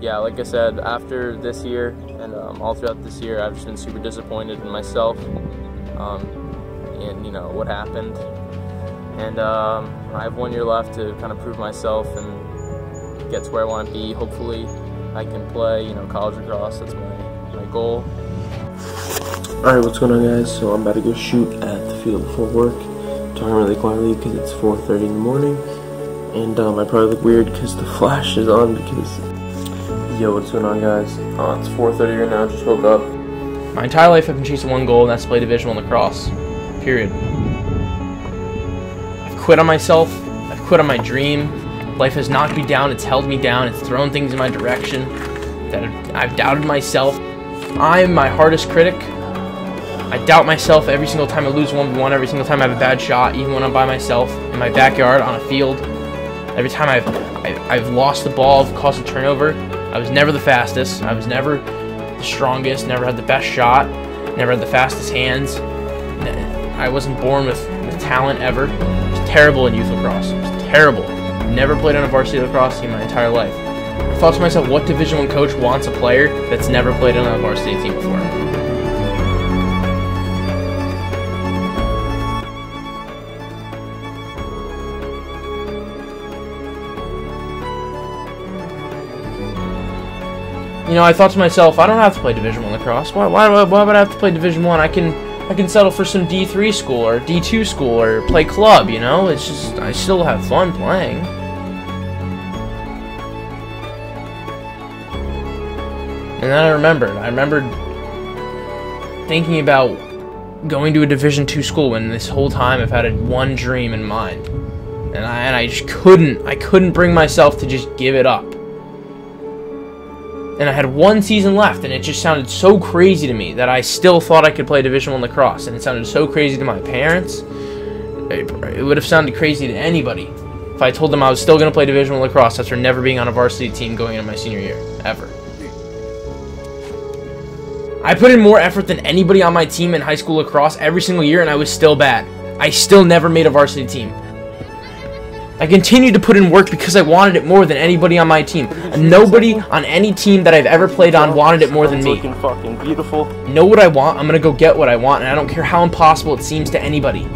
yeah, like I said, after this year and um, all throughout this year, I've just been super disappointed in myself um, and you know what happened. And um, I have one year left to kind of prove myself and get to where I want to be. Hopefully, I can play, you know, college lacrosse. That's my my goal. Alright, what's going on guys? So I'm about to go shoot at the field before work. Talking really quietly because it's 4.30 in the morning. And um, I probably look weird because the flash is on because... Yo, what's going on guys? Uh, it's 4.30 right now, just woke up. My entire life I've been chasing one goal, and that's to play Division 1 lacrosse. Period. I've quit on myself. I've quit on my dream. Life has knocked me down. It's held me down. It's thrown things in my direction. That I've doubted myself. I'm my hardest critic. I doubt myself every single time I lose 1v1, every single time I have a bad shot, even when I'm by myself in my backyard on a field. Every time I've, I, have i have lost the ball, caused a turnover, I was never the fastest. I was never the strongest, never had the best shot, never had the fastest hands. I wasn't born with, with talent ever. I was terrible in youth lacrosse. I was terrible. Never played on a varsity lacrosse team my entire life. I thought to myself, what Division One coach wants a player that's never played on a varsity team before? You know, I thought to myself, I don't have to play Division One lacrosse. Why, why, why would I have to play Division One? I? I can, I can settle for some D3 school or D2 school or play club. You know, it's just I still have fun playing. And then I remembered. I remembered thinking about going to a Division two school when this whole time I've had one dream in mind, and I and I just couldn't. I couldn't bring myself to just give it up and I had one season left, and it just sounded so crazy to me that I still thought I could play Division One lacrosse, and it sounded so crazy to my parents. It, would have sounded crazy to anybody if I told them I was still going to play Division One lacrosse after never being on a varsity team going into my senior year ever. I put in more effort than anybody on my team in high school lacrosse every single year, and I was still bad. I still never made a varsity team. I continued to put in work because I wanted it more than anybody on my team. And nobody on any team that I've ever played on wanted it more than me. Looking fucking beautiful. Know what I want, I'm gonna go get what I want, and I don't care how impossible it seems to anybody.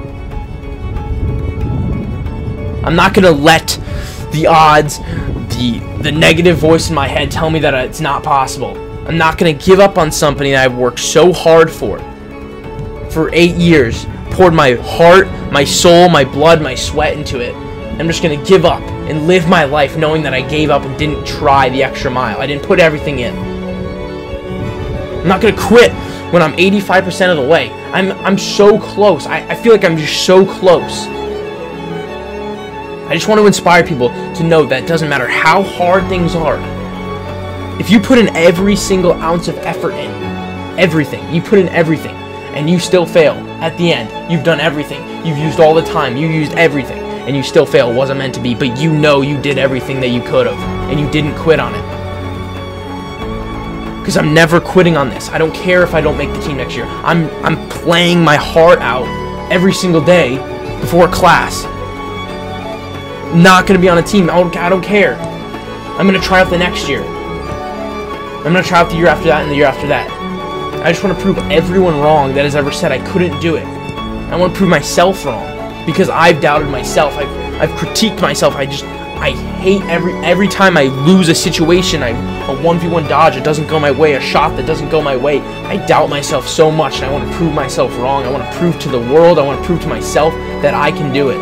I'm not gonna let the odds, the the negative voice in my head tell me that it's not possible. I'm not gonna give up on something that I've worked so hard for. For eight years, poured my heart, my soul, my blood, my sweat into it. I'm just to give up and live my life knowing that I gave up and didn't try the extra mile. I didn't put everything in. I'm not to quit when I'm 85% of the way. I'm, I'm so close. I, I feel like I'm just so close. I just want to inspire people to know that it doesn't matter how hard things are. If you put in every single ounce of effort in, everything, you put in everything, and you still fail at the end, you've done everything. You've used all the time. You used everything and you still fail. It wasn't meant to be, but you know you did everything that you could have, and you didn't quit on it. Because I'm never quitting on this. I don't care if I don't make the team next year. I'm I'm playing my heart out every single day before class. Not gonna be on a team. I don't, I don't care. I'm gonna try out the next year. I'm gonna try out the year after that and the year after that. I just want to prove everyone wrong that has ever said I couldn't do it. I want to prove myself wrong because I've doubted myself. I've, I've critiqued myself. I just I hate every every time I lose a situation. I a one v one dodge. It doesn't go my way. A shot that doesn't go my way. I doubt myself so much, and I want to prove myself wrong. I want to prove to the world. I want to prove to myself that I can do it.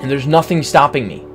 And there's nothing stopping me.